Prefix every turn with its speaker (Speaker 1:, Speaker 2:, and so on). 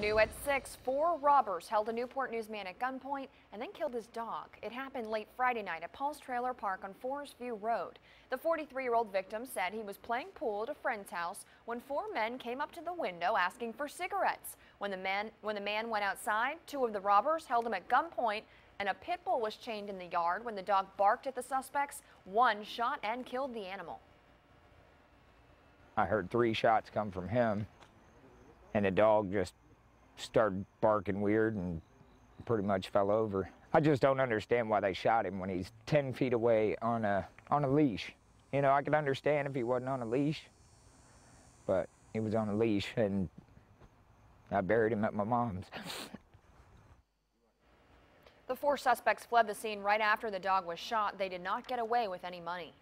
Speaker 1: New at 6, four robbers held a Newport News man at gunpoint and then killed his dog. It happened late Friday night at Paul's Trailer Park on Forest View Road. The 43-year-old victim said he was playing pool at a friend's house when four men came up to the window asking for cigarettes. When the man, when the man went outside, two of the robbers held him at gunpoint and a pit bull was chained in the yard. When the dog barked at the suspects, one shot and killed the animal.
Speaker 2: I heard three shots come from him and the dog just started barking weird and pretty much fell over. I just don't understand why they shot him when he's 10 feet away on a, on a leash. You know, I could understand if he wasn't on a leash, but he was on a leash and I buried him at my mom's.
Speaker 1: The four suspects fled the scene right after the dog was shot. They did not get away with any money.